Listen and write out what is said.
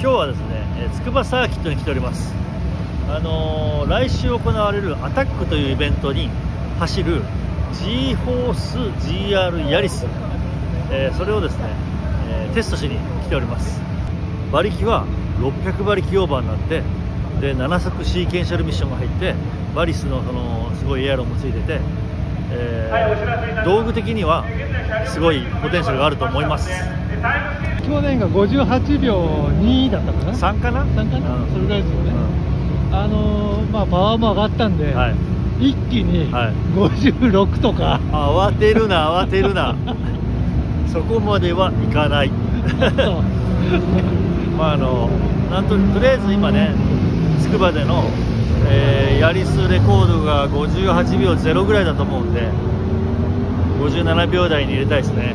今日はですねえー筑波サーキットに来ております。あのー来週行われるアタックというイベントに走る G ホース GR ヤリス、えーそれをですね、えーテストしに来ております。馬力は600馬力オーバーになってで7速シーケンシャルミッションが入ってバリスのそのすごいエアロンもついてて、えー道具的にはすごいポテンシャルがあると思います。去年が58秒2だったかな。3かな？3かな、うん。それぐらいですよね、うあのーまあパワーも上がったんで、んはい。一気にはい。56とか、慌てるな慌てるな。そこまではいかない。まああのなんととりあえず今ね筑波での、えーヤリスレコードが58秒0ぐらいだと思うんで57秒台に入れたいですね